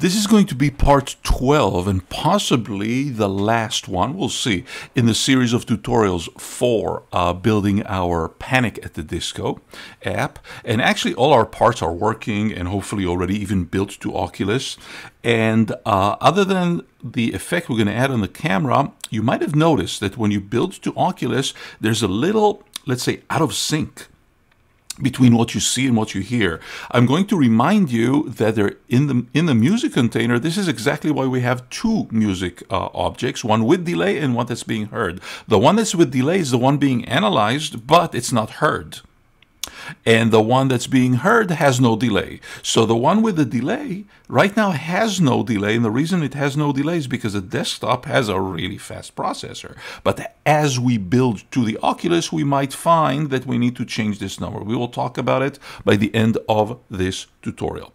This is going to be part 12 and possibly the last one, we'll see, in the series of tutorials for uh, building our Panic at the Disco app. And actually all our parts are working and hopefully already even built to Oculus. And uh, other than the effect we're going to add on the camera, you might have noticed that when you build to Oculus, there's a little, let's say, out of sync between what you see and what you hear. I'm going to remind you that they're in the in the music container. This is exactly why we have two music uh, objects, one with delay and one that's being heard. The one that's with delay is the one being analyzed, but it's not heard and the one that's being heard has no delay. So the one with the delay right now has no delay, and the reason it has no delay is because the desktop has a really fast processor. But as we build to the Oculus, we might find that we need to change this number. We will talk about it by the end of this tutorial.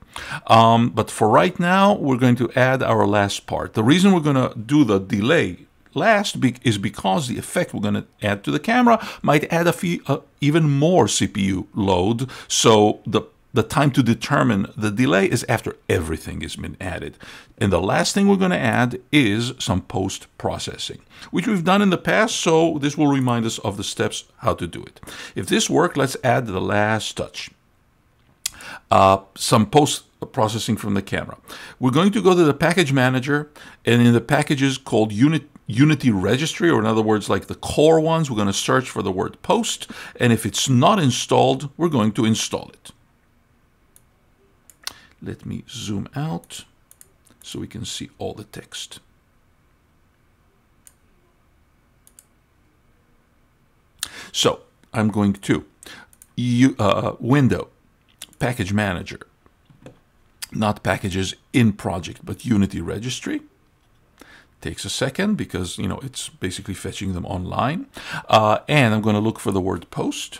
Um, but for right now, we're going to add our last part. The reason we're going to do the delay last is because the effect we're going to add to the camera might add a few, uh, even more CPU load. So the the time to determine the delay is after everything has been added. And the last thing we're going to add is some post-processing, which we've done in the past, so this will remind us of the steps how to do it. If this works, let's add the last touch. Uh, some post processing from the camera. We're going to go to the package manager and in the packages called unit Unity registry, or in other words, like the core ones, we're going to search for the word post. And if it's not installed, we're going to install it. Let me zoom out so we can see all the text. So I'm going to uh, window package manager, not packages in project, but Unity registry takes a second because you know it's basically fetching them online. Uh, and I'm going to look for the word post.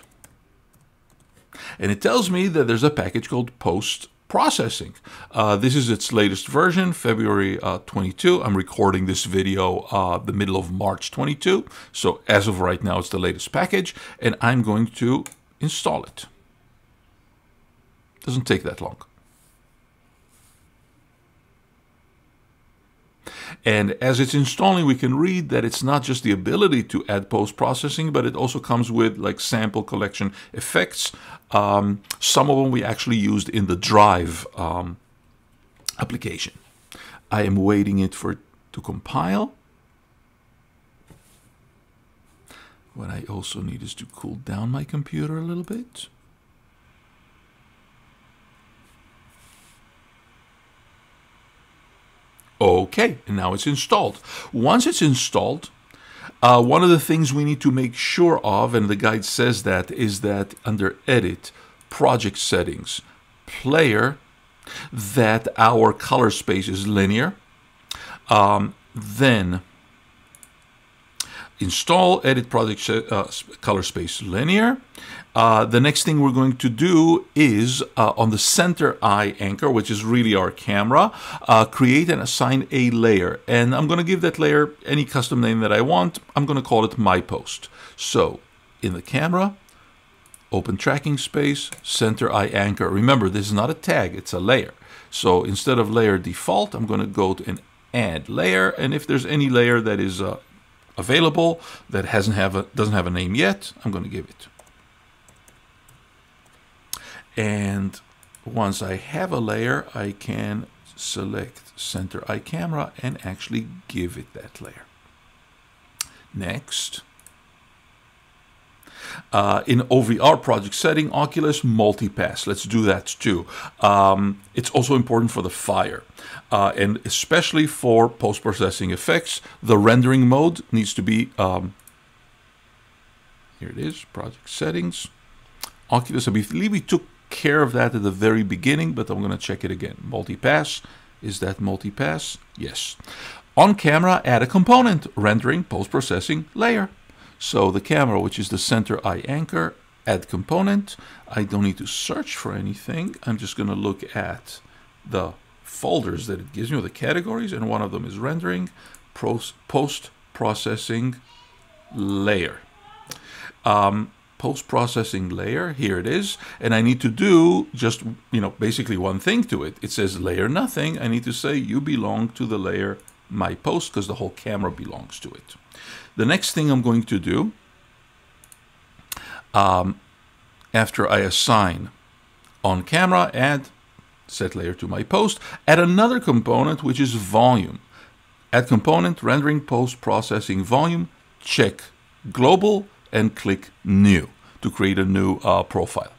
And it tells me that there's a package called post processing. Uh, this is its latest version February uh, 22 I'm recording this video uh, the middle of March 22 so as of right now it's the latest package and I'm going to install it. Doesn't take that long And as it's installing, we can read that it's not just the ability to add post-processing, but it also comes with like sample collection effects. Um, some of them we actually used in the Drive um, application. I am waiting it for to compile. What I also need is to cool down my computer a little bit. Okay, and now it's installed. Once it's installed, uh, one of the things we need to make sure of, and the guide says that, is that under Edit, Project Settings, Player, that our color space is linear. Um, then install edit project uh, color space linear uh, the next thing we're going to do is uh, on the center eye anchor, which is really our camera, uh, create and assign a layer. And I'm going to give that layer any custom name that I want. I'm going to call it my post. So in the camera, open tracking space, center eye anchor. Remember, this is not a tag, it's a layer. So instead of layer default, I'm going to go to an add layer. And if there's any layer that is uh, available that hasn't have a, doesn't have a name yet, I'm going to give it. And once I have a layer, I can select center eye camera and actually give it that layer. Next. Uh, in OVR project setting, Oculus multipass. Let's do that too. Um, it's also important for the fire. Uh, and especially for post-processing effects, the rendering mode needs to be, um, here it is, project settings. Oculus, I believe we took care of that at the very beginning, but I'm going to check it again. Multi-pass, is that multi-pass? Yes. On camera, add a component, rendering, post-processing, layer. So the camera, which is the center eye anchor, add component. I don't need to search for anything. I'm just going to look at the folders that it gives me, the categories, and one of them is rendering, post-processing, layer. Um, post-processing layer. Here it is. And I need to do just, you know, basically one thing to it. It says layer nothing. I need to say you belong to the layer my post because the whole camera belongs to it. The next thing I'm going to do um, after I assign on camera, add set layer to my post, add another component which is volume. Add component, rendering post processing volume, check global and click new to create a new uh, profile.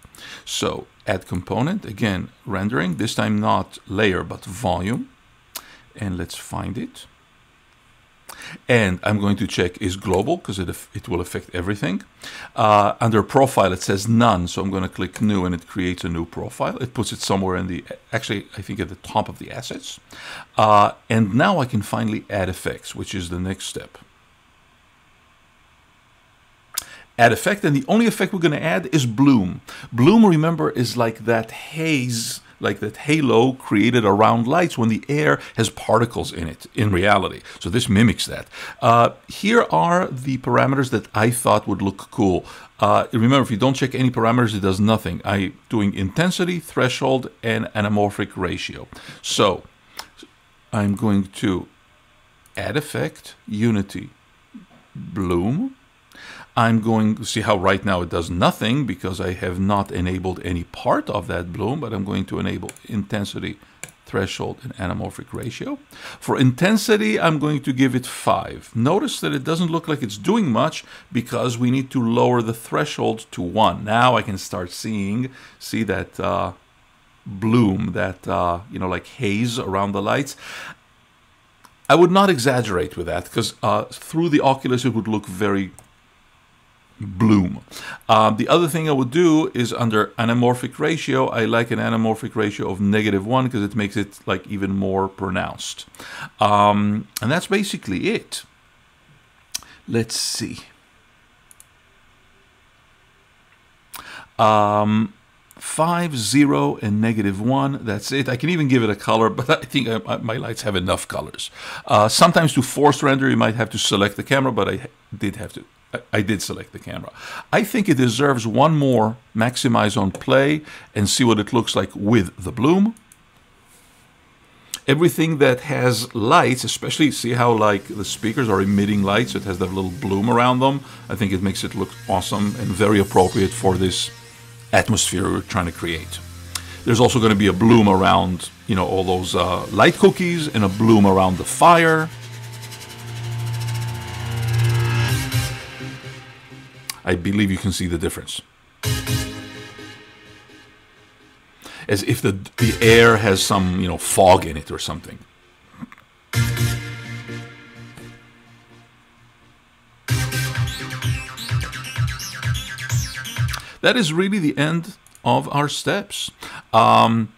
So add component, again, rendering, this time not layer but volume. And let's find it. And I'm going to check is global because it, it will affect everything. Uh, under profile, it says none. So I'm going to click new and it creates a new profile. It puts it somewhere in the, actually, I think at the top of the assets. Uh, and now I can finally add effects, which is the next step. Add effect, and the only effect we're going to add is bloom. Bloom, remember, is like that haze like that halo created around lights when the air has particles in it in reality. So this mimics that. Uh, here are the parameters that I thought would look cool. Uh, remember, if you don't check any parameters, it does nothing. I'm doing intensity, threshold, and anamorphic ratio. So I'm going to add effect, unity, bloom, I'm going to see how right now it does nothing because I have not enabled any part of that bloom, but I'm going to enable intensity, threshold, and anamorphic ratio. For intensity, I'm going to give it 5. Notice that it doesn't look like it's doing much because we need to lower the threshold to 1. Now I can start seeing, see that uh, bloom, that, uh, you know, like haze around the lights. I would not exaggerate with that because uh, through the Oculus it would look very bloom. Um, the other thing I would do is under anamorphic ratio, I like an anamorphic ratio of negative one because it makes it like even more pronounced. Um, and that's basically it. Let's see. Um, 5, 0, and negative 1. That's it. I can even give it a color, but I think I, my lights have enough colors. Uh, sometimes to force render, you might have to select the camera, but I did have to I did select the camera. I think it deserves one more maximize on play and see what it looks like with the bloom. Everything that has lights, especially see how like the speakers are emitting lights, it has that little bloom around them. I think it makes it look awesome and very appropriate for this atmosphere we're trying to create. There's also going to be a bloom around, you know, all those uh, light cookies and a bloom around the fire. I believe you can see the difference. As if the, the air has some, you know, fog in it or something. That is really the end of our steps. Um,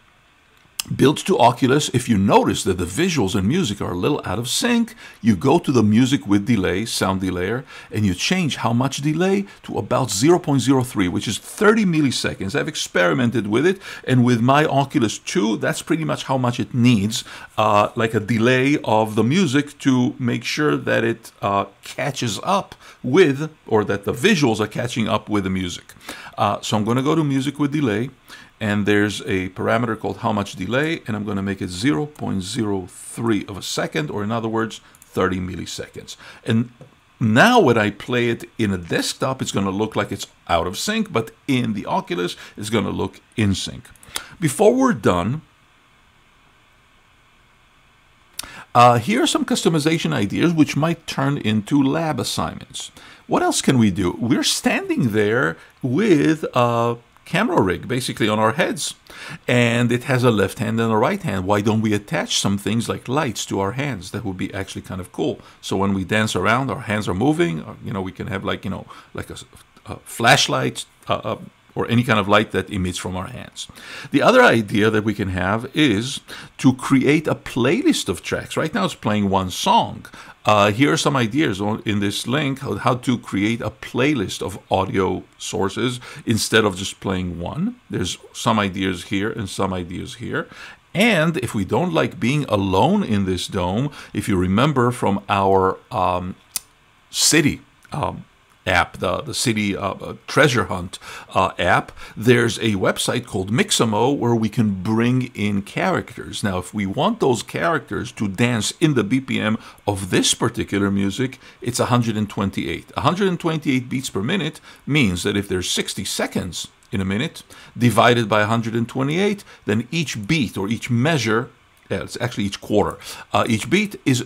Built to Oculus, if you notice that the visuals and music are a little out of sync, you go to the music with delay, sound delayer, and you change how much delay to about 0.03, which is 30 milliseconds. I've experimented with it, and with my Oculus 2, that's pretty much how much it needs, uh, like a delay of the music to make sure that it uh, catches up with, or that the visuals are catching up with the music. Uh, so I'm going to go to music with delay and there's a parameter called how much delay and I'm going to make it 0.03 of a second or in other words 30 milliseconds and now when I play it in a desktop it's going to look like it's out of sync but in the Oculus it's going to look in sync before we're done uh, here are some customization ideas which might turn into lab assignments. What else can we do? We're standing there with a camera rig basically on our heads. And it has a left hand and a right hand. Why don't we attach some things like lights to our hands? That would be actually kind of cool. So when we dance around our hands are moving. Or, you know we can have like you know like a, a flashlight uh, uh, or any kind of light that emits from our hands. The other idea that we can have is to create a playlist of tracks. Right now it's playing one song. Uh, here are some ideas in this link how, how to create a playlist of audio sources instead of just playing one. There's some ideas here and some ideas here. And if we don't like being alone in this dome, if you remember from our um, city um, app, the, the city uh, uh, treasure hunt uh, app, there's a website called Mixamo where we can bring in characters. Now, if we want those characters to dance in the BPM of this particular music, it's 128. 128 beats per minute means that if there's 60 seconds in a minute divided by 128, then each beat or each measure, yeah, it's actually each quarter, uh, each beat is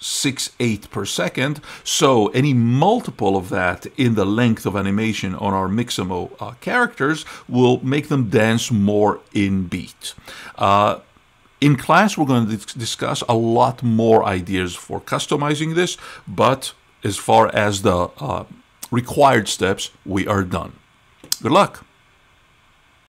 0.68 uh, per second. So any multiple of that in the length of animation on our Mixamo uh, characters will make them dance more in beat. Uh, in class, we're going to discuss a lot more ideas for customizing this, but as far as the uh, required steps, we are done. Good luck.